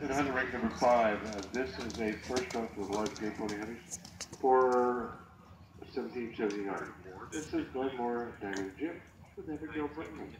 Captain under rank number five. Uh, this is a first-round for the large green pony hunters for 1770 yards. This is Glenmore Diamond Jim with Abigail Britton.